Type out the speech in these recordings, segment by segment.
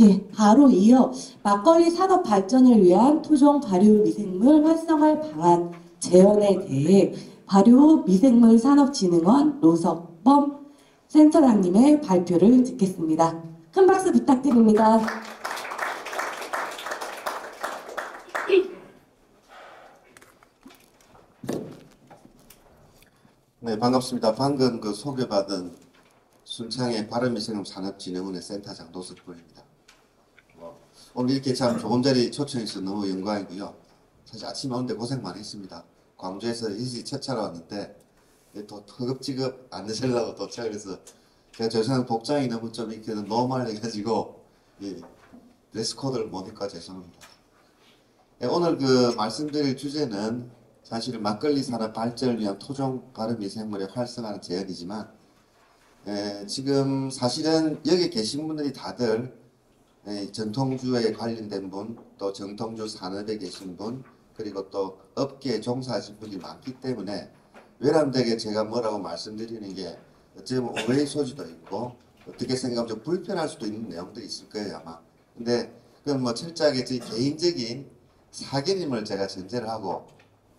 예, 바로 이어 막걸리 산업 발전을 위한 토종 발효 미생물 활성화 방안 제언에 대해 발효 미생물 산업진흥원 노석범 센터장님의 발표를 듣겠습니다. 큰 박수 부탁드립니다. 네, 반갑습니다. 방금 그 소개받은 순창의 발음미생물 산업진흥원의 센터장 노석범입니다. 뭐, 오늘 이렇게 참 좋은 자리 초청해서 너무 영광이고요. 사실 아침에 오는데 고생 많이 했습니다. 광주에서 일시 첫 차로 왔는데 또 허겁지겁 안 늦으려고 도착을 해서 제가 죄송한 복장이 너무 좀 이렇게 노멀해가지고 예, 드레스 코드를 못 입고 죄송합니다. 예, 오늘 그 말씀드릴 주제는 사실은 막걸리 산업 발전을 위한 토종 발음 미생물의 활성화는 제언이지만 에, 지금 사실은 여기 계신 분들이 다들 에, 전통주에 관련된 분, 또 전통주 산업에 계신 분, 그리고 또 업계에 종사하신 분이 많기 때문에 외람되게 제가 뭐라고 말씀드리는 게 어찌 보면 오해의 소지도 있고 어떻게 생각하면 좀 불편할 수도 있는 내용들이 있을 거예요 아마. 근데 그건 뭐 철저하게 제 개인적인 사견임을 제가 전제를 하고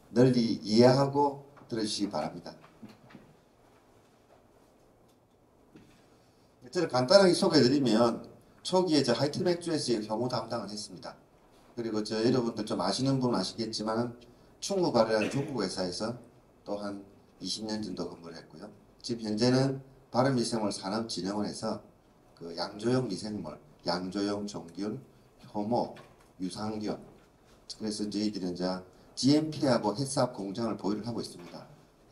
널리 이해하고 들으시기 바랍니다. 저를 간단하게 소개해드리면 초기에 저 하이트 맥주에서 경호 담당을 했습니다. 그리고 저 여러분들 좀 아시는 분은 아시겠지만 충무발이라는 중국 회사에서 또 한 20년 정도 근무를 했고요. 지금 현재는 발음미생물 산업진흥원에서 그 양조용 미생물, 양조용 종균, 효모, 유산균 그래서 저희들은 이제 GMP하고 햇삽 공장을 보유를 하고 있습니다.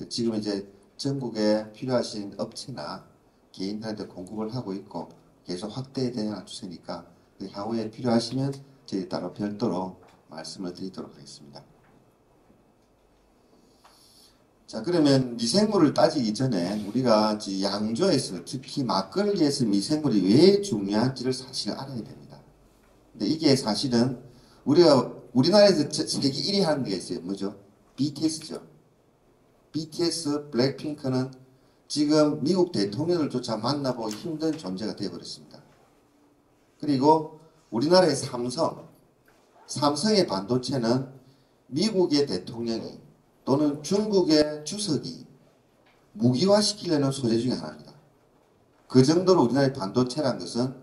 지금 이제 전국에 필요하신 업체나 개인들한테 공급을 하고 있고 계속 확대되는 추세니까 그 향후에 필요하시면 저희 따로 별도로 말씀을 드리도록 하겠습니다. 자 그러면 미생물을 따지기 전에 우리가 양조에서 특히 막걸리에서 미생물이 왜 중요한지를 사실 알아야 됩니다. 근데 이게 사실은 우리가 우리나라에서 세계 1위 하는 게 있어요. 뭐죠? BTS죠. BTS 블랙핑크는 지금 미국 대통령을조차 만나보기 힘든 존재가 되어버렸습니다. 그리고 우리나라의 삼성, 삼성의 반도체는 미국의 대통령이 또는 중국의 주석이 무기화시키려는 소재 중에 하나입니다. 그 정도로 우리나라의 반도체란 것은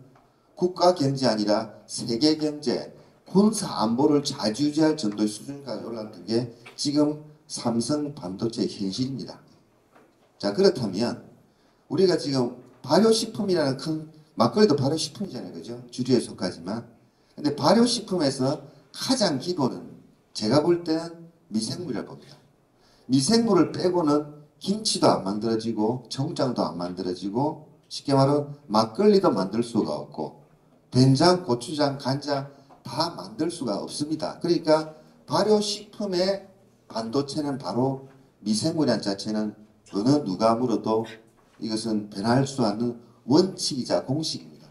국가 경제 아니라 세계 경제, 군사 안보를 좌지우지할 정도의 수준까지 올랐던 게 지금 삼성 반도체의 현실입니다. 자 그렇다면 우리가 지금 발효식품이라는 큰 막걸리도 발효식품이잖아요. 그죠? 주류에 속하지만 근데 발효식품에서 가장 기본은 제가 볼 때는 미생물이라고 봅니다. 미생물을 빼고는 김치도 안 만들어지고 정장도 안 만들어지고 쉽게 말하면 막걸리도 만들 수가 없고 된장, 고추장, 간장 다 만들 수가 없습니다. 그러니까 발효식품의 반도체는 바로 미생물이란 자체는 어느 누가 물어도 이것은 변할 수 없는 원칙이자 공식입니다.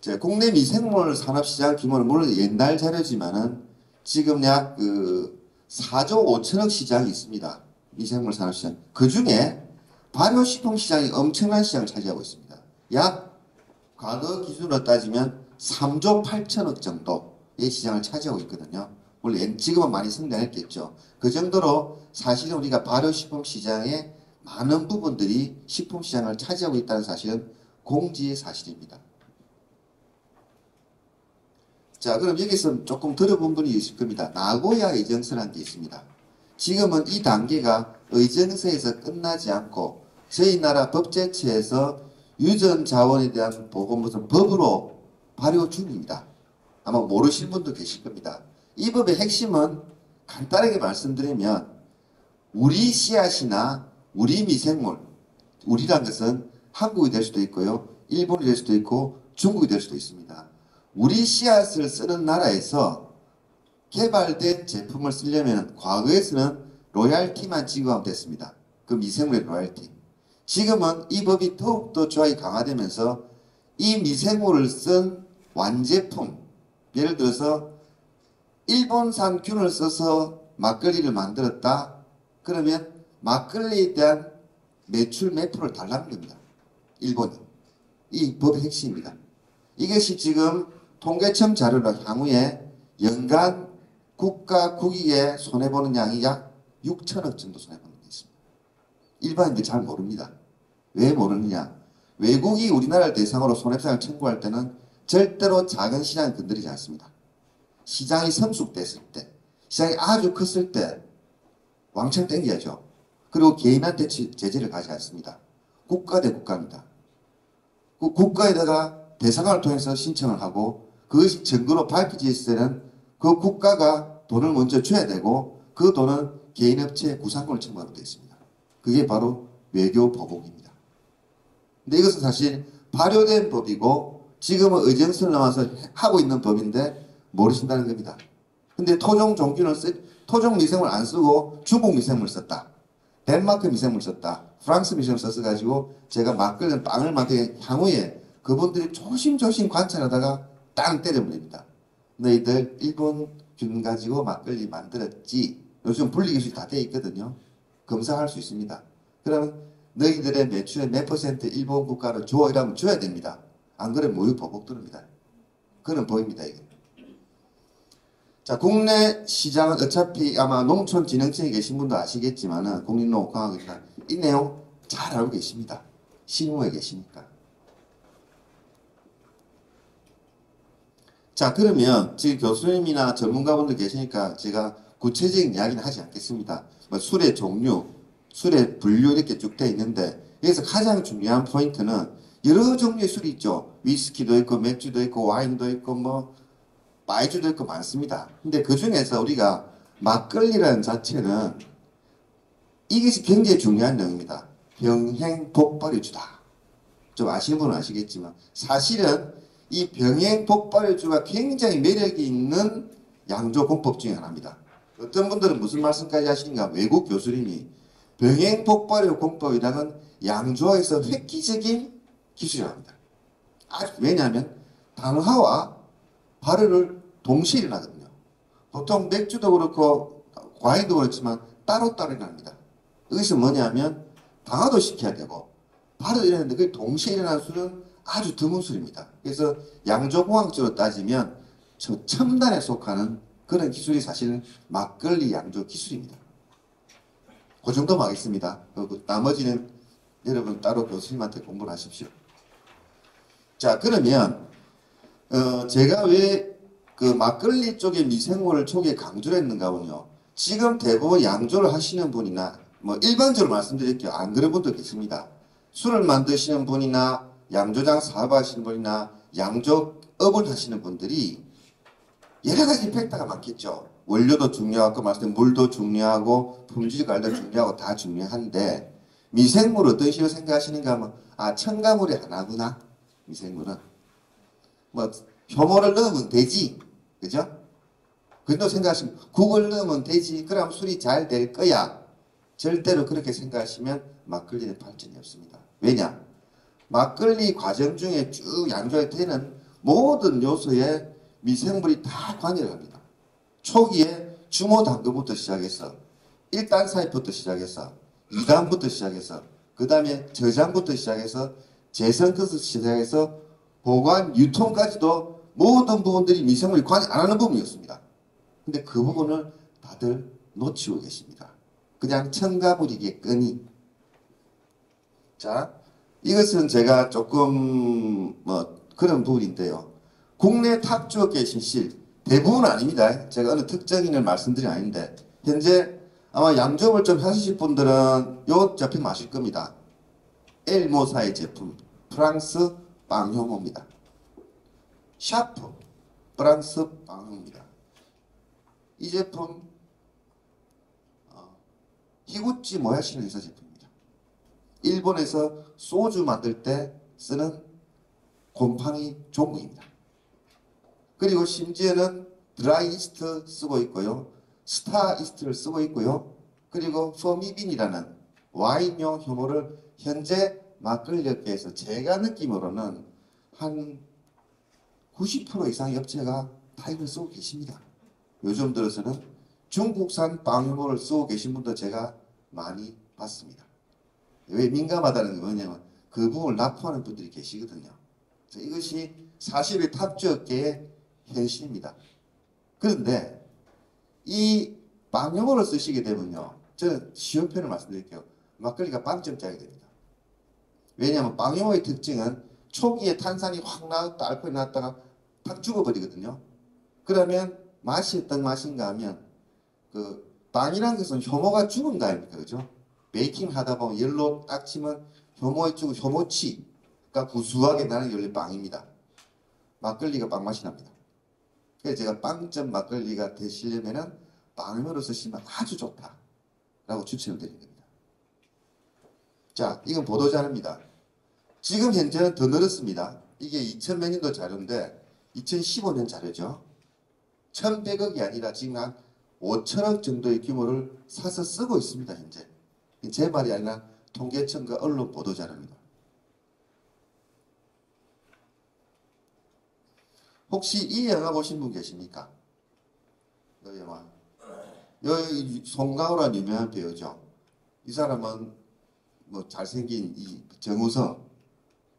자, 국내 미생물 산업시장 규모는 물론 옛날 자료지만은 지금 약 그 4조 5천억 시장이 있습니다. 미생물 산업시장. 그 중에 발효식품 시장이 엄청난 시장을 차지하고 있습니다. 약 과거 기준으로 따지면 3조 8천억 정도의 시장을 차지하고 있거든요. 물론 지금은 많이 성장했겠죠. 그 정도로 사실은 우리가 발효식품 시장의 많은 부분들이 식품 시장을 차지하고 있다는 사실은 공지의 사실입니다. 자, 그럼 여기서 조금 들어본 분이 있을 겁니다. 나고야 의정서라는 게 있습니다. 지금은 이 단계가 의정서에서 끝나지 않고 저희 나라 법제처에서 유전 자원에 대한 보고 무슨 법으로 발효 중입니다. 아마 모르시는 분도 계실 겁니다. 이 법의 핵심은 간단하게 말씀드리면 우리 씨앗이나 우리 미생물, 우리란 것은 한국이 될 수도 있고요. 일본이 될 수도 있고 중국이 될 수도 있습니다. 우리 씨앗을 쓰는 나라에서 개발된 제품을 쓰려면 과거에서는 로얄티만 지급하면 됐습니다. 그 미생물의 로얄티. 지금은 이 법이 더욱더 조항이 강화되면서 이 미생물을 쓴 완제품, 예를 들어서 일본산 균을 써서 막걸리를 만들었다. 그러면 막걸리에 대한 매출 몇 프로를 달라는 겁니다. 일본이. 이 법의 핵심입니다. 이것이 지금 통계청 자료로 향후에 연간 국가 국익에 손해보는 양이 약 6천억 정도 손해보는 게 있습니다. 일반인들 잘 모릅니다. 왜 모르느냐? 외국이 우리나라를 대상으로 손해배상을 청구할 때는 절대로 작은 시장을 건드리지 않습니다. 시장이 성숙됐을 때, 시장이 아주 컸을 때 왕창 땡겨야죠. 그리고 개인한테 지- 제재를 가지 않습니다. 국가 대 국가입니다. 그 국가에다가 대상을 통해서 신청을 하고 그것이 증거로 밝혀질 때는 그 국가가 돈을 먼저 줘야 되고 그 돈은 개인업체 구상권을 청구하게 되어 있습니다. 그게 바로 외교 보복입니다. 근데 이것은 사실 발효된 법이고 지금은 의정선을 나와서 하고 있는 법인데 모르신다는 겁니다. 근데 토종 종균을 쓰, 토종 미생물 안 쓰고 중국 미생물 썼다. 덴마크 미생물 썼다. 프랑스 미생물 썼어가지고 제가 막걸리 빵을 만들 향후에 그분들이 조심조심 관찰하다가 땅 때려버립니다. 너희들 일본 균 가지고 막걸리 만들었지. 요즘 분리기술이 다 돼 있거든요. 검사할 수 있습니다. 그러면 너희들의 매출의 몇 퍼센트 일본 국가로 줘 이러면 줘야 됩니다. 안 그러면 모유 보복 들입니다. 그런 법입니다 이게. 자 국내 시장은 어차피 아마 농촌진흥청에 계신 분도 아시겠지만은 국립농업과학원이나 이 내용 잘 알고 계십니다. 실무에 계시니까. 자 그러면 지금 교수님이나 전문가분들 계시니까 제가 구체적인 이야기는 하지 않겠습니다. 뭐 술의 종류, 술의 분류 이렇게 쭉 돼 있는데 여기서 가장 중요한 포인트는 여러 종류의 술이 있죠. 위스키도 있고 맥주도 있고 와인도 있고 뭐 마이주도 있고 많습니다. 근데 그 중에서 우리가 막걸리라는 자체는 이것이 굉장히 중요한 내용입니다. 병행 복발유주다. 좀 아시는 분은 아시겠지만 사실은 이 병행 복발유주가 굉장히 매력이 있는 양조 공법 중에 하나입니다. 어떤 분들은 무슨 말씀까지 하시는가 외국 교수님이 병행 폭발효 공법이라는 양조에서 획기적인. 아주 왜냐하면 당화와 발효를 동시에 일어나거든요. 보통 맥주도 그렇고 과일도 그렇지만 따로따로 일어납니다. 이것이 뭐냐면 당화도 시켜야 되고 발효도 일어나는데 그게 동시에 일어나는 술은 아주 드문 술입니다. 그래서 양조공학적으로 따지면 저 첨단에 속하는 그런 기술이 사실은 막걸리 양조 기술입니다. 그 정도만 하겠습니다. 그 나머지는 여러분 따로 교수님한테 공부를 하십시오. 자, 그러면, 어, 제가 왜 그 막걸리 쪽에 미생물을 초기에 강조를 했는가면요. 지금 대부분 양조를 하시는 분이나, 뭐 일반적으로 말씀드릴게요. 안 그런 분도 계십니다. 술을 만드시는 분이나, 양조장 사업하시는 분이나, 양조업을 하시는 분들이 여러 가지 팩터가 많겠죠. 원료도 중요하고 말씀 물도 중요하고 품질 관리도 중요하고 다 중요한데 미생물 어떤 식으로 생각하시는가 하면 아 첨가물이 하나구나 미생물은 뭐 효모를 넣으면 되지 그죠? 그정도 생각하시면 국을 넣으면 되지 그럼 술이 잘 될 거야 절대로 그렇게 생각하시면 막걸리는 발전이 없습니다. 왜냐? 막걸리 과정 중에 쭉 양조할 때는 모든 요소에 미생물이 다 관여를 합니다. 초기에 주모 당근부터 시작해서 1단 사이부터 시작해서 2단부터 시작해서 그 다음에 저장부터 시작해서 재생부터 시작해서 보관, 유통까지도 모든 부분들이 미생물이 관여 안 하는 부분이었습니다. 근데 그 부분을 다들 놓치고 계십니다. 그냥 첨가물이겠거니. 자, 이것은 제가 조금 뭐 그런 부분인데요. 국내 탑주업계 신실 대부분 아닙니다. 제가 어느 특정인을 말씀드린 아닌데 현재 아마 양조업을 좀 하실 분들은 요 제품 아실 겁니다. 엘모사의 제품 프랑스 빵효모입니다. 샤프 프랑스 빵효모입니다. 이 제품 어, 히구치 모야시는 회사 제품입니다. 일본에서 소주 만들 때 쓰는 곰팡이 종구입니다. 그리고 심지어는 dry yeast 쓰고 있고요. 스타 이스트를 쓰고 있고요. 그리고 Fermivin이라는 와인용 효모를 현재 막걸리업계에서 제가 느낌으로는 한 90% 이상의 업체가 다 이걸 쓰고 계십니다. 요즘 들어서는 중국산 빵효모를 쓰고 계신 분도 제가 많이 봤습니다. 왜 민감하다는 게 뭐냐면 그 부분을 납품하는 분들이 계시거든요. 자, 이것이 사실의 탑주업계의 현실입니다. 그런데 이 빵용어를 쓰시게 되면요. 저는 표현을 말씀드릴게요. 막걸리가 빵점짜리 됩니다. 왜냐하면 빵용어의 특징은 초기에 탄산이 확 나왔다 알코올이 나왔다가 탁 죽어버리거든요. 그러면 맛이 어떤 맛인가 하면 그 빵이란 것은 효모가 죽은 거 아닙니까? 그죠? 베이킹 하다 보면 열로 딱 치면 효모에 죽은 효모치가 구수하게 나는 게 원래 빵입니다. 막걸리가 빵 맛이 납니다. 그래서 제가 빵점 막걸리가 되시려면은 빵으로 쓰시면 아주 좋다라고 추천을 드린 겁니다. 자, 이건 보도자료입니다. 지금 현재는 더 늘었습니다. 이게 2000몇 년도 자료인데 2015년 자료죠. 1100억이 아니라 지금 한 5천억 정도의 규모를 사서 쓰고 있습니다, 현재. 제 말이 아니라 통계청과 언론 보도자료입니다. 혹시 이 영화 보신 분 계십니까? 이 영화. 여기 송가호란 유명한 배우죠. 이 사람은 뭐 잘생긴 이 정우성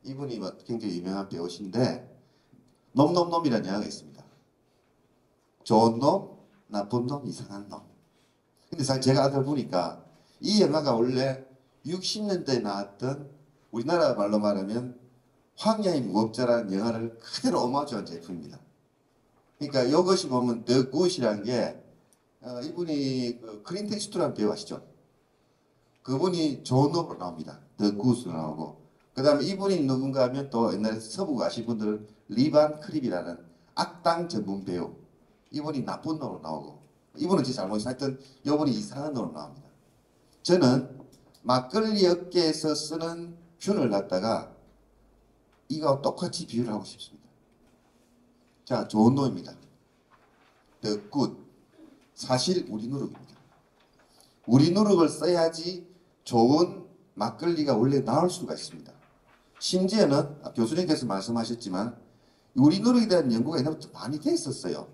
이분이 뭐 굉장히 유명한 배우신데 놈놈놈이라는 영화가 있습니다. 좋은 놈, 나쁜 놈, 이상한 놈. 근데 사실 제가 알아보니까 이 영화가 원래 60년대에 나왔던 우리나라 말로 말하면 황야의 무법자라는 영화를 그대로 오마주한 제품입니다. 그러니까 이것이 보면 The Good이라는 게 어, 이분이 그 클린트 이스트라는 배우 아시죠? 그분이 좋은 놈으로 나옵니다. The Good으로 나오고 그 다음에 이분이 누군가 하면 또 옛날에 서부 가신 분들은 리 반 클리프라는 악당 전문 배우 이분이 나쁜 놈으로 나오고 이분은 제 잘못이 하여튼 이분이 이상한 놈으로 나옵니다. 저는 막걸리 업계에서 쓰는 균을 갖다가 이거 똑같이 비유를 하고 싶습니다. 자, 좋은 놈입니다. The good. 사실 우리 누룩입니다. 우리 누룩을 써야지 좋은 막걸리가 원래 나올 수가 있습니다. 심지어는 아, 교수님께서 말씀하셨지만 누룩에 대한 연구가 옛날부터 많이 됐었어요.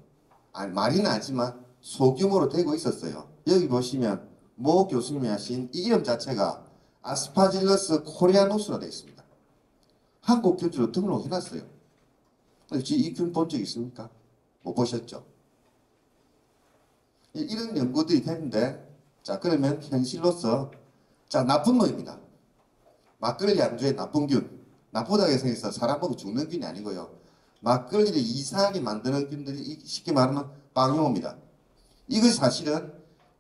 아니, 말이 나지만 소규모로 되고 있었어요. 여기 보시면 모 교수님이 하신 이 이름 자체가 아스파질러스 코리아노스라 되어 있습니다. 한국 교주로 등록해놨어요. 이균 본 적 있습니까? 못 보셨죠? 이- 이런 연구들이 됐는데, 자, 그러면 현실로서, 자, 나쁜 놈입니다. 막걸리 안주에 나쁜 균. 나쁘다고 해서 사람 보고 죽는 균이 아니고요. 막걸리를 이상하게 만드는 균들이 이- 쉽게 말하면 빵용어입니다. 이것 사실은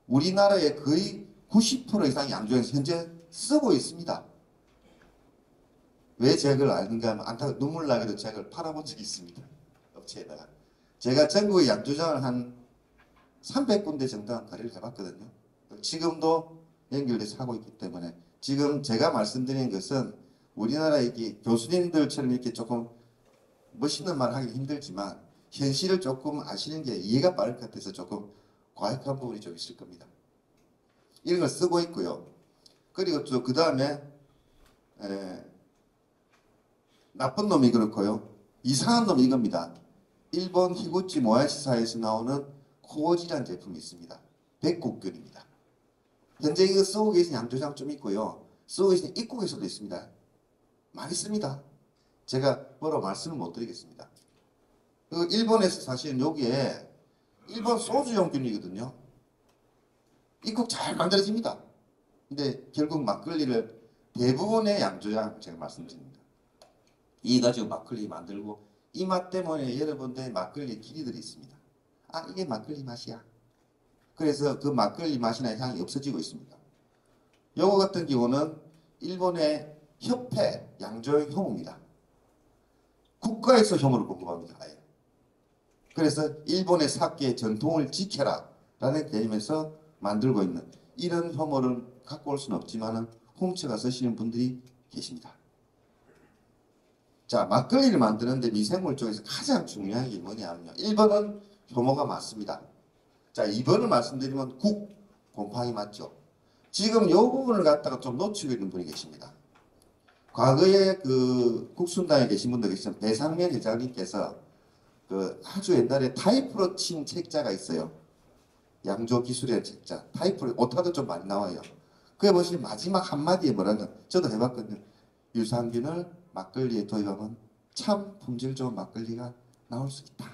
우리나라의 거의 90% 이상의 양조에서 현재 쓰고 있습니다. 왜 제가 그걸 아는가 하면 안타깝게 눈물 나게도 제가 그걸 팔아본 적이 있습니다. 업체에다가. 제가 전국의 양조장을 한 300군데 정도 거래를 해봤거든요. 지금도 연결돼서 하고 있기 때문에 지금 제가 말씀드리는 것은 우리나라 이렇게 교수님들처럼 이렇게 조금 멋있는 말 하기 힘들지만 현실을 조금 아시는 게 이해가 빠를 것 같아서 조금 과학한 부분이 좀 있을 겁니다. 이런 걸 쓰고 있고요. 그리고 또 그 다음에 나쁜 놈이 그렇고요. 이상한 놈이 이겁니다. 일본 히구치 모야시사에서 나오는 코오지라는 제품이 있습니다. 백국균입니다. 현재 이거 쓰고 계신 양조장 좀 있고요. 쓰고 계신 입국에서도 있습니다. 많이 씁니다. 제가 뭐라고 말씀을 못 드리겠습니다. 그 일본에서 사실은 여기에 일본 소주용균이거든요. 입국 잘 만들어집니다. 근데 결국 막걸리를 대부분의 양조장 제가 말씀드립니다. 이 가지고 막걸리 만들고 이 맛 때문에 여러분들 막걸리 기리들이 있습니다. 아 이게 막걸리 맛이야. 그래서 그 막걸리 맛이나 향이 없어지고 있습니다. 요거 같은 경우는 일본의 협회 양조용 효모입니다. 국가에서 효모를 공급합니다. 아예. 그래서 일본의 사케의 전통을 지켜라 라는 개념에서 만들고 있는 이런 효모를 갖고 올 수는 없지만 훔쳐가 쓰시는 분들이 계십니다. 자, 막걸리를 만드는데 미생물 쪽에서 가장 중요한 게 뭐냐면요. 1번은 효모가 맞습니다. 자, 2번을 말씀드리면 국, 곰팡이 맞죠. 지금 요 부분을 갖다가 좀 놓치고 있는 분이 계십니다. 과거에 그 국순당에 계신 분들 계시면 배상면 회장님께서 그 아주 옛날에 타이프로 친 책자가 있어요. 양조 기술의 책자. 타이프로, 오타도 좀 많이 나와요. 그에 보시면 마지막 한마디에 뭐라는, 저도 해봤거든요. 유산균을 막걸리에 도입하면 참 품질 좋은 막걸리가 나올 수 있다.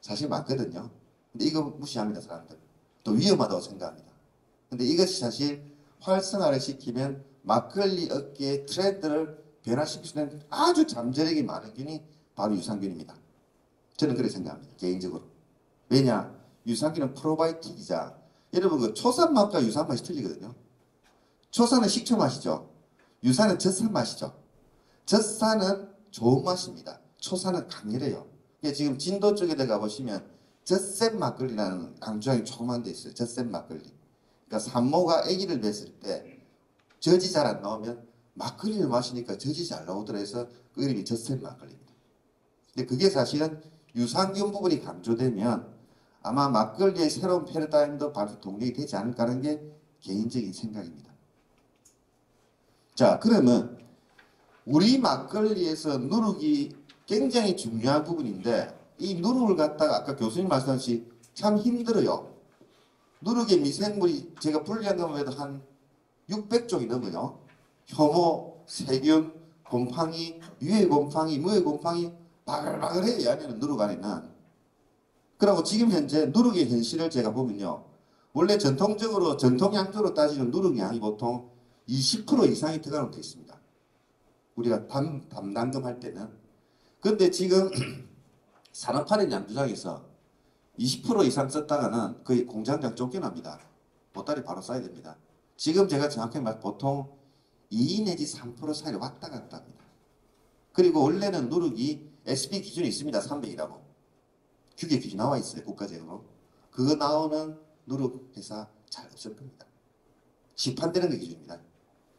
사실 맞거든요. 근데 이거 무시합니다, 사람들. 또 위험하다고 생각합니다. 근데 이것이 사실 활성화를 시키면 막걸리 업계의 트렌드를 변화시킬 수 있는 아주 잠재력이 많은 균이 바로 유산균입니다. 저는 그렇게 생각합니다. 개인적으로. 왜냐? 유산균은 프로바이오틱이자 여러분 그 초산 맛과 유산 맛이 틀리거든요. 초산은 식초 맛이죠. 유산은 젖산 맛이죠. 젖산은 좋은 맛입니다. 초산은 강렬해요. 그러니까 지금 진도 쪽에 들어가 보시면 젖센 막걸리라는 강조항이 조그만 데 있어요. 젖센 막걸리. 그러니까 산모가 아기를 뵀을 때 젖이 잘 안 나오면 막걸리를 마시니까 젖이 잘 나오더라 해서 그 이름이 젖센 막걸리입니다. 근데 그게 사실은 유산균 부분이 강조되면 아마 막걸리의 새로운 패러다임도 바로 동력이 되지 않을까 하는 게 개인적인 생각입니다. 자, 그러면 우리 막걸리에서 누룩이 굉장히 중요한 부분인데 이 누룩을 갖다가 아까 교수님 말씀하신 참 힘들어요. 누룩의 미생물이 제가 분리한 것만 해도 한 600종이 넘어요. 효모, 세균, 곰팡이, 유해 곰팡이, 무해 곰팡이 바글바글해요. 이 안에는 누룩 안에는. 그리고 지금 현재 누룩의 현실을 제가 보면요. 원래 전통적으로 전통 양조로 따지는 누룩 양이 보통 20% 이상이 들어가는 게 있습니다. 우리가 담, 담당금 할 때는. 근데 지금 산업화된 양조장에서 20% 이상 썼다가는 거의 공장장 쫓겨납니다. 보따리 바로 써야 됩니다. 지금 제가 정확히 말 보통 2 내지 3% 사이로 왔다 갔다 합니다. 그리고 원래는 누룩이 SB 기준이 있습니다. 300이라고. 규계 기준 나와 있어요. 국가적으로. 그거 나오는 누룩 회사 잘 없을 겁니다. 시판되는 게 기준입니다.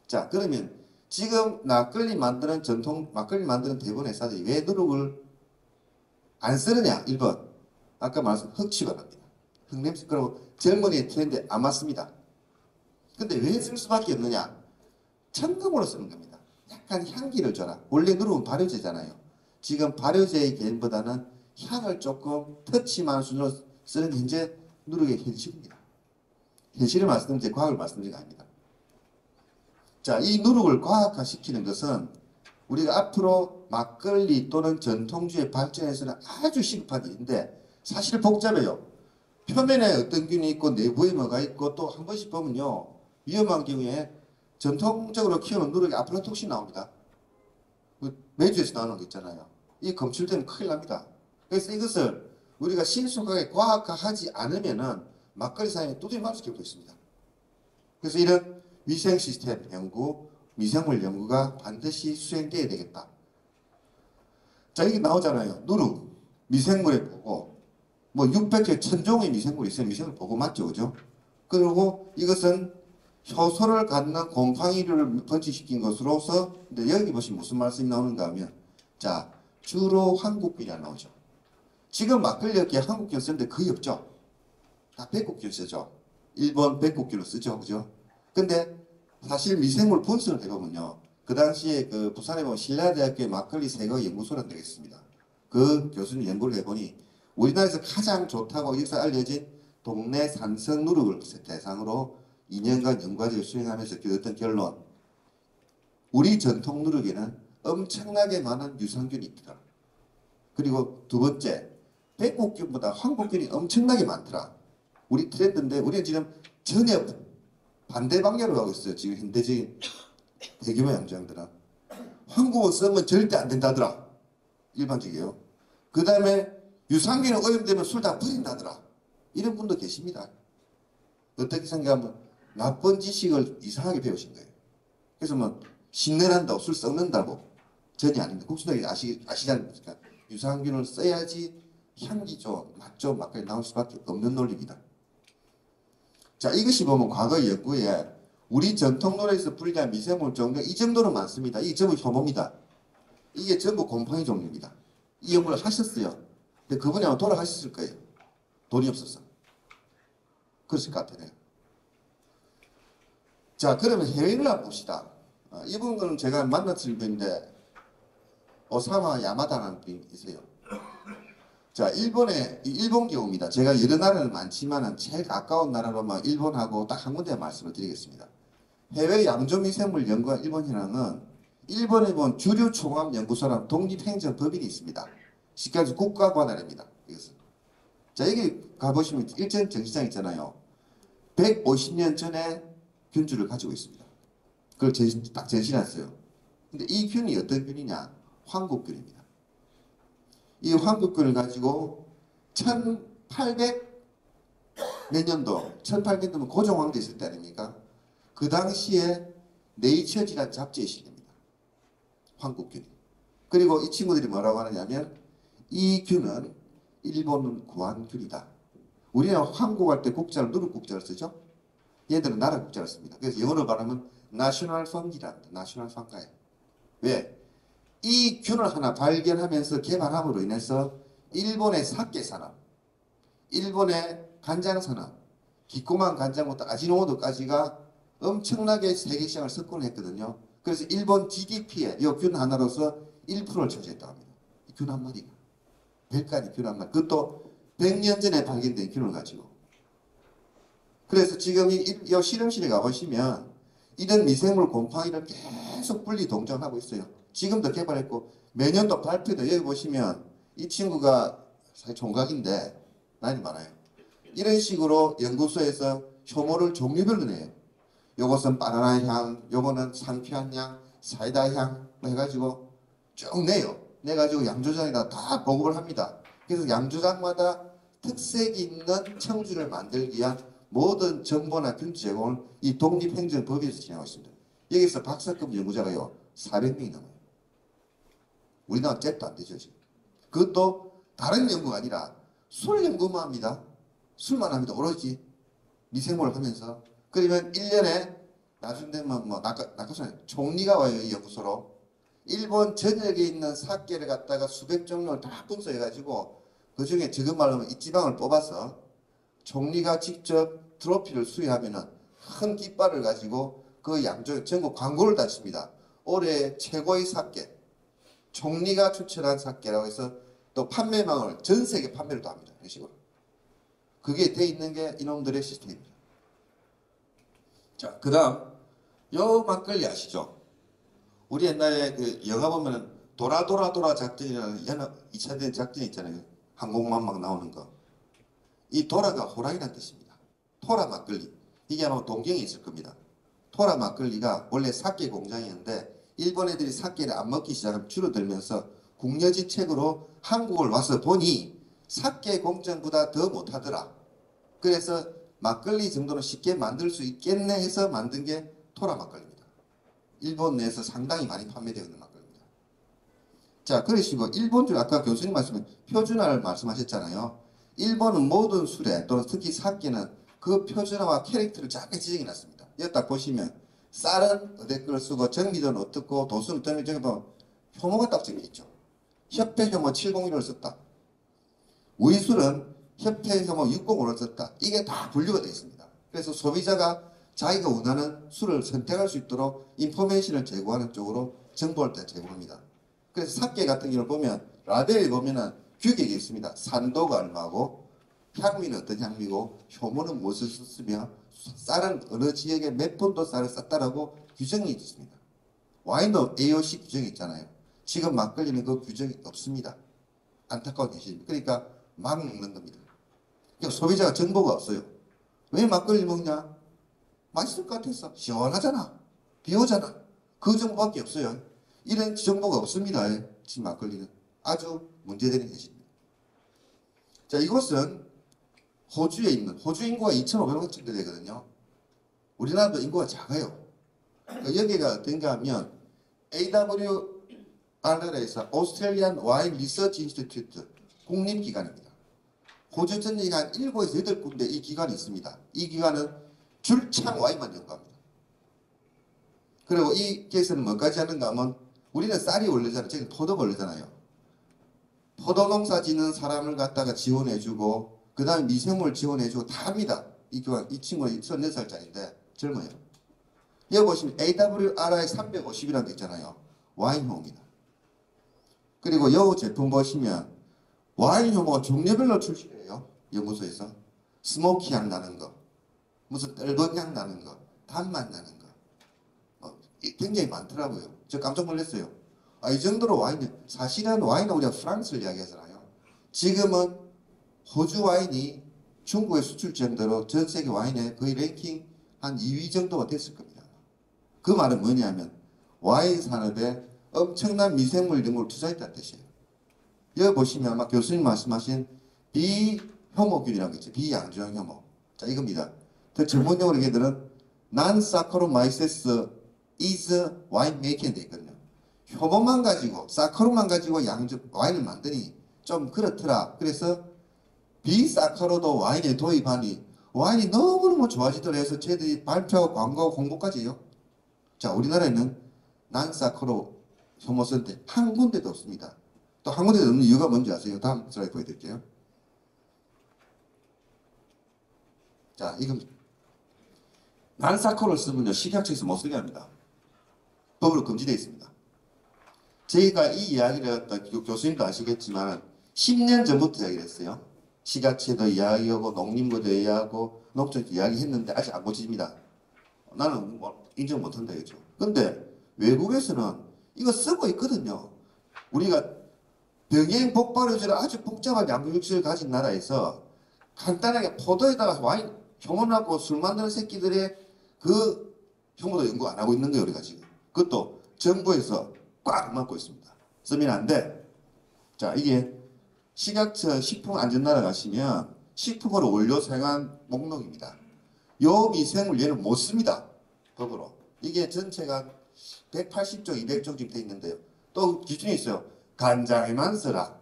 자, 그러면 지금 막걸리 만드는 전통 막걸리 만드는 대부분 회사들이 왜 누룩을 안 쓰느냐? 1번. 아까 말씀 흑취가 납니다. 흑냄새. 그리고 젊은이의 트렌드에 안 맞습니다. 근데 왜 쓸 수밖에 없느냐? 첨가물로 쓰는 겁니다. 약간 향기를 줘라. 원래 누룩은 발효제잖아요. 지금 발효제의 개념보다는 향을 조금 터치만 순으로 쓰는 게 현재 누룩의 현실입니다. 현실을 말씀드린 제 과학을 말씀드린 게 아닙니다. 자, 이 누룩을 과학화시키는 것은 우리가 앞으로 막걸리 또는 전통주의 발전에서는 아주 시급한 일인데 사실 복잡해요. 표면에 어떤 균이 있고 내부에 뭐가 있고 또 한 번씩 보면요. 위험한 경우에 전통적으로 키우는 누룩이 아플라톡신 나옵니다. 그 매주에서 나오는 거 있잖아요. 이 검출되면 큰일 납니다. 그래서 이것을 우리가 신속하게 과학화하지 않으면은 막걸리 도저히 막을 수밖에 없습니다. 그래서 이런 위생 시스템 연구, 미생물 연구가 반드시 수행돼야 되겠다. 자, 이게 나오잖아요. 누룩, 미생물에 보고, 뭐 600개 천종의 미생물이 있어요. 미생물 보고 맞죠, 그죠? 그리고 이것은 효소를 갖는 곰팡이를 번식시킨 것으로서, 근데 여기 보시면 무슨 말씀이 나오는가 하면, 자, 주로 안 나오죠. 지금 막걸리 업계 한국균 쓰는데 거의 없죠. 다 백국균 쓰죠. 일본 백국균을 쓰죠, 그죠? 근데 사실 미생물 분석을 해보면요. 그 당시에 그 부산에 보면 신라대학교의 막걸리 세거 연구소라는 데가 있습니다. 그 교수님 연구를 해보니 우리나라에서 가장 좋다고 역사 알려진 동네 산성 누룩을 대상으로 2년간 연구과정을 수행하면서 얻었던 결론. 우리 전통 누룩에는 엄청나게 많은 유산균이 있더라. 그리고 두 번째, 백곡균보다 황곡균이 엄청나게 많더라. 우리 트렌드인데 우리는 지금 전혀 반대 방향으로 가고 있어요. 지금 현대적인 대규모 양조장들은. 황국을 쓰면 절대 안 된다더라. 일반적이에요. 그 다음에 유산균이 오염되면 술 다 버린다더라. 이런 분도 계십니다. 어떻게 생각하면 나쁜 지식을 이상하게 배우신 거예요. 그래서 뭐 신내난다고 술 썩는다고 전혀 아닙니다. 국수들이 아시, 아시지 않습니까? 유산균을 써야지 향기 좋은, 맛 좋은 막걸리 나올 수밖에 없는 논리입니다. 자, 이것이 보면 과거 연구에 우리 전통 노래에서 분리한 미생물 종류가 이 정도로 많습니다. 이게 전부 효모입니다. 이게 전부 곰팡이 종류입니다. 이 연구를 하셨어요. 근데 그분이 아마 돌아가셨을 거예요. 돈이 없어서. 그랬을 것 같아요. 자, 그러면 해외를 한번 봅시다. 어, 이분은 제가 만났을 분인데, 오사마 야마다라는 분이 있어요. 자, 일본의, 이 일본 경우입니다. 제가 여러 나라는 많지만 제일 가까운 나라로만 일본하고 딱 한 군데 말씀을 드리겠습니다. 해외 양조미생물 연구원 일본 현황은 일본에 본 주류 총합 연구소랑 독립행정법인이 있습니다. 시까지 국가 관할입니다. 이것은. 자 여기 가보시면 일전 정시장 있잖아요. 150년 전에 균주를 가지고 있습니다. 그걸 전- 딱 전시했어요. 근데 이 균이 어떤 균이냐? 황국균입니다. 이 황국균을 가지고 1800 몇 년도, 1800년도면 고종황제 있을 때 아닙니까? 그 당시에 네이처지라는 잡지에 실립니다. 황국균이. 그리고 이 친구들이 뭐라고 하느냐면 이 균은 일본 구한균이다. 우리는 황국할 때 국자를 누룩 국자를 쓰죠. 얘들은 나라 국자를 씁니다. 그래서 영어로 말하면 national fung이랍니다. national fung가예요. 왜? 이 균을 하나 발견하면서 개발함으로 인해서 일본의 사케 산업, 일본의 간장 산업, 기꼬만 간장부터 아지노모토까지가 엄청나게 세계 시장을 석권했거든요. 그래서 일본 GDP에 이 균 하나로서 1%를 차지했다고 합니다. 이균한 마리가. 별까지 균 한 마리. 그것도 100년 전에 발견된 균을 가지고. 그래서 지금 이, 이- 이 실험실에 가보시면 이런 미생물 곰팡이를 계속 분리 동정하고 있어요. 지금도 개발했고 매년도 발표도 여기 보시면 이 친구가 사실 총각인데 나이 많아요. 이런 식으로 연구소에서 효모를 종류별로 내요. 요것은 바나나 향, 요거는 상쾌한 향, 사이다 향뭐 해가지고 쭉 내요. 내가지고 양조장에다 다 보급을 합니다. 그래서 양조장마다 특색이 있는 청주를 만들기 위한 모든 정보나 균지 제공을 이 독립행정법에서 진행하고 있습니다. 여기서 박사급 연구자가요, 400명이 넘어요. 우리나라 잽도 안 되죠, 지금. 그것도 다른 연구가 아니라 술 연구만 합니다. 술만 합니다. 오로지 미생물을 하면서. 그러면 1년에 나중 되면 뭐, 낙하, 낙하산 총리가 와요, 이 연구소로. 일본 전역에 있는 사케를 갖다가 수백 종류를 다 분석해가지고 그 중에 지금 말하면 이 지방을 뽑아서 총리가 직접 트로피를 수여하면은 큰 깃발을 가지고 그 양쪽 전국 광고를 다칩니다. 올해 최고의 사케, 총리가 추천한 사케라고 해서 또 판매망을 전 세계 판매를 또 합니다. 이런 식으로. 그게 돼 있는 게 이놈들의 시스템입니다. 자, 그 다음, 요 막걸리 아시죠? 우리 옛날에 그 영화 보면은 도라 도라 도라 작전이라는 연합 2차 대전 작전 있잖아요. 항공모함 막 나오는 거. 이 とら가 호랑이란 뜻입니다. 토라 막걸리. 이게 아마 동경에 있을 겁니다. 토라 막걸리가 원래 사케 공장이었는데 일본 애들이 사케를 안 먹기 시작하면 줄어들면서 궁여지책으로 한국을 와서 보니 사케 공장보다 더 못하더라. 그래서 막걸리 정도는 쉽게 만들 수 있겠네 해서 만든 게 토라 막걸리입니다. 일본 내에서 상당히 많이 판매되고 있는 막걸리입니다. 자, 그러시고 일본 줄 아까 교수님 말씀에 표준화를 말씀하셨잖아요. 일본은 모든 술에 또는 특히 사케는 그 표준화와 캐릭터를 작게 지정해 놨습니다. 여기 딱 보시면 쌀은 걸 쓰고 정미도는 어떻고 도수는 어떤 저기 보면 효모가 딱 적혀 있죠. 협회 효모 701을 썼다. 우이술은 협회 효모 605를 썼다. 이게 다 분류가 되어 있습니다. 그래서 소비자가 자기가 원하는 술을 선택할 수 있도록 인포메이션을 제공하는 쪽으로 정보를 다 제공합니다. 그래서 사케 같은 경우를 보면 라벨에 보면은 규격이 있습니다. 산도가 얼마고 향미는 어떤 향미고 효모는 무엇을 썼으며 쌀은 어느 지역에 몇 푼도 쌀을 썼다라고 규정이 있습니다. 와인도 AOC 규정이 있잖아요. 지금 막걸리는 그 규정이 없습니다. 안타까운 현실입니다. 그러니까 막 먹는 겁니다. 그러니까 소비자가 정보가 없어요. 왜 막걸리 먹냐? 맛있을 것 같았어. 시원하잖아. 비 오잖아. 그 정보밖에 없어요. 이런 정보가 없습니다. 지금 막걸리는. 아주 문제되는 현실입니다. 자, 이곳은 호주에 있는, 호주 인구가 2,500명 정도 되거든요. 우리나라도 인구가 작아요. 그러니까 여기가 어떤가 하면 AWRI에서 Australian Wine Research Institute 국립기관입니다. 호주 전역에 한 7에서 8군데 이 기관이 있습니다. 이 기관은 줄창 와인만 연구합니다. 그리고 이 케이스는 뭐까지 하는가 하면 우리는 쌀이 원료잖아요. 저기 포도가 원료잖아요. 포도 농사 짓는 사람을 갖다가 지원해주고 그 다음에 미생물 지원해주고 다 합니다. 이 교환, 이 친구는 34살짜리인데 젊어요. 여기 보시면 AWRI 350이라는 게 있잖아요. 와인효모입니다. 그리고 여 제품 보시면 와인 효모가 종류별로 출시해요. 연구소에서. smoky 향 나는 거, 무슨 떫은 향 나는 거, 단맛 나는 거. 어, 이- 굉장히 많더라고요. 저 깜짝 놀랐어요. 아, 이 정도로 와인, 사실은 와인은 우리가 프랑스를 이야기하잖아요. 지금은 호주 와인이 중국에 수출 정도로 전 세계 와인의 거의 랭킹 한 2위 정도가 됐을 겁니다. 그 말은 뭐냐면 와인 산업에 엄청난 미생물 이런 걸 투자했다는 뜻이에요. 여기 보시면 아마 교수님 말씀하신 비효모균이라는 거 있죠. 비양조형 효모. 자, 이겁니다. 더 전문용어로 얘기들은 non-saccharomyces is wine making 돼 있거든요. 효모만 가지고, 사카로만 가지고 양조, 와인을 만드니 좀 그렇더라. 그래서 비사카로도 와인에 도입하니 와인이 너무너무 좋아지더라 해서 쟤들이 발표하고 광고하고 홍보까지 해요. 자, 우리나라에는 난사카로 효모센터 한 군데도 없습니다. 또 한 군데도 없는 이유가 뭔지 아세요? 다음 슬라이드 보여드릴게요. 자, 이건 난사코를 쓰면요 식약처에서 못 쓰게 합니다. 법으로 금지되어 있습니다. 저희가 이 이야기를 교- 교수님도 아시겠지만 10년 전부터 이야기를 했어요. 식약처도 이야기하고 농림부도 이야기하고 농촌도 이야기했는데 아직 안 고쳐집니다. 나는 뭐 인정 못한다 이거죠. 근데 외국에서는 이거 쓰고 있거든요. 우리가 병행 복발효제를 아주 복잡한 양육식을 가진 나라에서 간단하게 포도에다가 와인 효모나고 술 만드는 새끼들의 그 효모도 연구 안 하고 있는 거예요 우리가 지금. 그것도 정부에서 꽉 막고 있습니다. 쓰면 안 돼. 자 이게 식약처 식품안전나라 가시면 식품으로 원료 사용한 목록입니다. 요 미생물 얘는 못 씁니다. 법으로. 이게 전체가 180종, 200종쯤 돼 있는데요. 또 기준이 있어요. 간장에만 써라.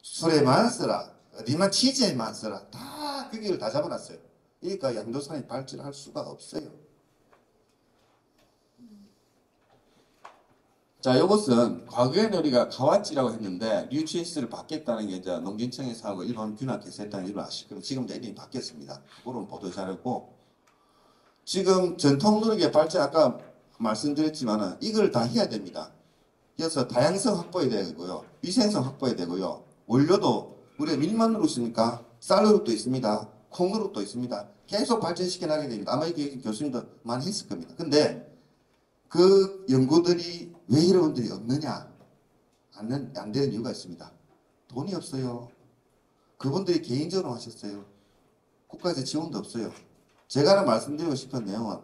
술에만 써라. 어디만 치즈에만 써라. 다 규격을 다 잡아놨어요. 그러니까 양도산이 발전할 수가 없어요. 자, 이것은 과거에는 우리가 가와찌라고 했는데 UGS를 받겠다는 게 이제 농진청에서 하고 일본 균학회에서 했다는 걸 아실 거예요. 지금 이름이 바뀌었습니다. 그거는 보도 잘했고 지금 전통 누룩의 발전 아까 말씀드렸지만은 이걸 다 해야 됩니다. 그래서 다양성 확보해야 되고요. 위생성 확보해야 되고요. 원료도 우리가 밀만 누룩 쓰니까 쌀 누룩도 있습니다. 콩 누룩도 있습니다. 계속 발전시켜 나가게 됩니다. 아마 이게 교수님도 많이 했을 겁니다. 근데 그 연구들이 왜 여러분들이 없느냐? 안, 안 되는 이유가 있습니다. 돈이 없어요. 그분들이 개인적으로 하셨어요. 국가에서 지원도 없어요. 제가 말씀드리고 싶은 내용은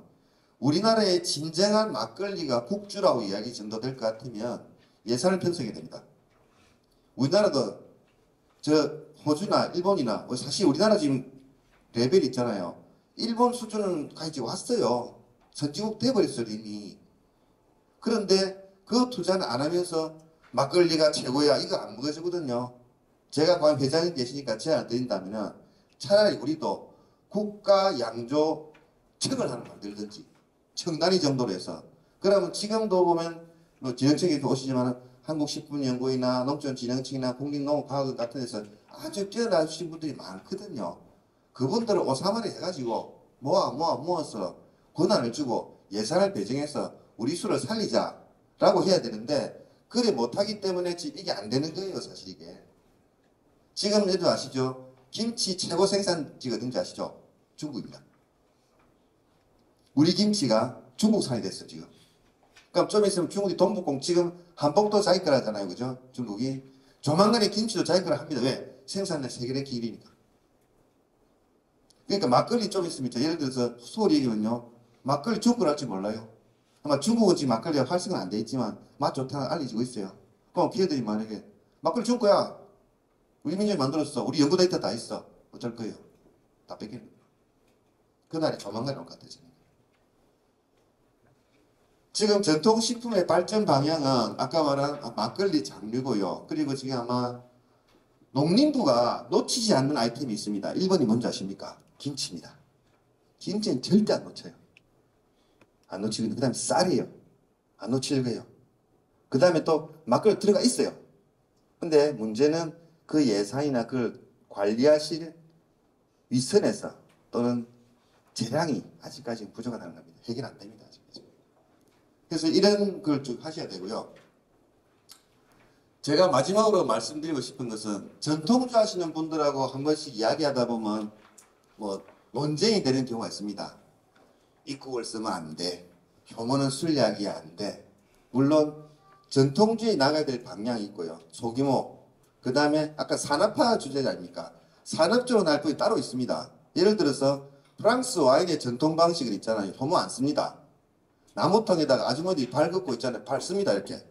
우리나라의 진정한 막걸리가 국주라고 이야기 정도 될 것 같으면 예산을 편성해야 됩니다. 우리나라도 저 호주나 일본이나 뭐 사실 우리나라 지금 레벨 있잖아요. 일본 수준까지 왔어요. 선진국 돼버렸어요 이미. 그런데 그 투자는 안 하면서 막걸리가 최고야 이거 안 무거워지거든요. 제가 과연 회장님 계시니까 제안을 드린다면 차라리 우리도 국가 양조 척을 하나 만들든지 청단위 정도로 해서 그러면 지금도 보면 뭐 지정책에도 오시지만 한국식품연구이나 농촌진흥청이나 국립농업과학 같은 데서 아주 뛰어나신 분들이 많거든요. 그분들을 오사만에 해가지고 모아 모아 모아서 권한을 주고 예산을 배정해서 우리 수를 살리자라고 해야 되는데 그래 못하기 때문에 지금 이게 안 되는 거예요 사실 이게 지금 여러분 아시죠? 김치 최고 생산지가 어딘지 아시죠? 중국입니다. 우리 김치가 중국 산이 됐어 지금. 그럼 좀 있으면 중국이 동북공 지금 한복도 자기 거라잖아요, 그죠? 중국이 조만간에 김치도 자기 거라 합니다. 왜? 생산량 세계 랭킹 1위니까. 그러니까 막걸리 좀 있으면 저 예를 들어서 서울 얘기면요, 막걸리 중국 거랄지 몰라요. 아마 중국은 지금 막걸리가 활성은 안 돼 있지만 맛 좋다는 알려지고 있어요. 그럼 기회들이 만약에 막걸리 중국 거야. 우리 민족이 만들었어. 우리 연구 데이터 다 있어. 어쩔 거예요? 다 뺏기는 거예요. 그날이 조만간 올것 같아요. 지금 전통식품의 발전 방향은 아까 말한 막걸리 장르고요. 그리고 지금 아마 농림부가 놓치지 않는 아이템이 있습니다. 1번이 뭔지 아십니까? 김치입니다. 김치는 절대 안 놓쳐요. 안 놓치거든요. 그 다음에 쌀이에요. 안 놓치려고 해요. 그 다음에 또 막걸리 들어가 있어요. 근데 문제는 그 예산이나 그걸 관리하실 위선에서 또는 재량이 아직까지 부족하다는 겁니다. 해결 안 됩니다. 그래서 이런 걸쭉 하셔야 되고요. 제가 마지막으로 말씀드리고 싶은 것은 전통주 하시는 분들하고 한 번씩 이야기하다 보면 뭐 논쟁이 되는 경우가 있습니다. 입국을 쓰면 안 돼. 효모는 술 약이 안 돼. 물론 전통주의 나가야 될 방향이 있고요. 소규모. 그 다음에 아까 산업화 주제 아닙니까? 산업적으로 날 뿐이 따로 있습니다. 예를 들어서 프랑스 와인의 전통 방식을 있잖아요. 소모 안 씁니다. 나무통에다가 아주머니 발 긋고 있잖아요. 발 씁니다. 이렇게.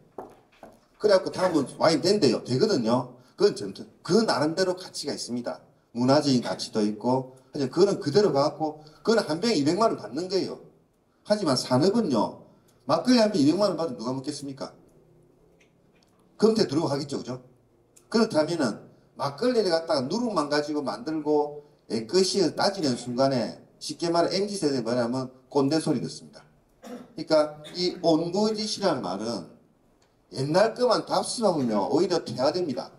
그래갖고 다음은 와인 된대요. 되거든요. 그건 전통. 그 나름대로 가치가 있습니다. 문화적인 가치도 있고. 하지만 그거는 그대로 가갖고 그거는 한 병에 200만 원 받는 거예요. 하지만 산업은요. 막걸리 한 병에 200만 원 받으면 누가 먹겠습니까? 금태 들어가겠죠. 그죠? 그렇다면은 막걸리를 갖다가 누룩만 가지고 만들고 애끝이 따지는 순간에 쉽게 말해 MZ세대 뭐냐면 꼰대 소리 듣습니다. 그러니까 이 온구짓이라는 말은 옛날 것만 답습하면 오히려 퇴화됩니다.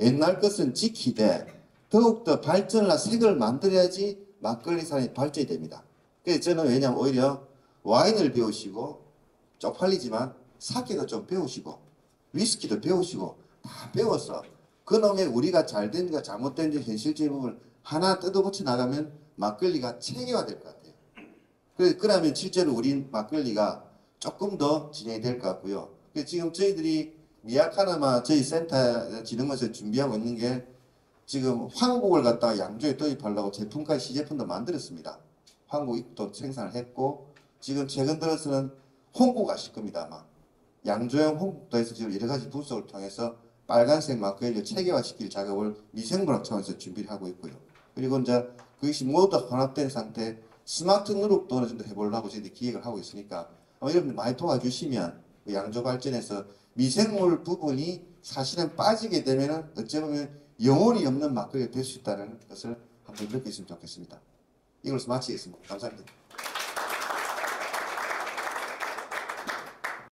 옛날 것은 지키되 더욱더 발전을 색을 만들어야지 막걸리 산이 발전이 됩니다. 그래서 저는 왜냐면 오히려 와인을 배우시고 쪽팔리지만 사케도 좀 배우시고 위스키도 배우시고 다 배워서 그놈의 우리가 잘된가 잘못된지 현실적인 부분을 하나 뜯어붙여 나가면 막걸리가 체계화될 것 같아요. 그래, 그러면 실제로 우리 막걸리가 조금 더 진행이 될 것 같고요. 그래서 지금 저희들이 미약하나마 저희 센터 진흥원에서 준비하고 있는 게 지금 황국을 갖다가 양조에 도입하려고 제품까지 시제품도 만들었습니다. 황국도 생산을 했고 지금 최근 들어서는 홍국 아실 겁니다 아마. 양조형 홍국도 해서 지금 여러 가지 분석을 통해서 빨간색 마크를 체계화시킬 작업을 미생물학 차원에서 준비를 하고 있고요. 그리고 이제 그것이 모두 다 혼합된 상태 스마트 누룩도 어느 정도 해보려고 저희들이 기획을 하고 있으니까 아마 여러분들 많이 도와주시면 그 양조 발전에서 미생물 부분이 사실은 빠지게 되면은 어찌 보면 영혼이 없는 막걸리가 될 수 있다는 것을 한번 느끼시면 좋겠습니다. 이걸로 마치겠습니다. 감사합니다.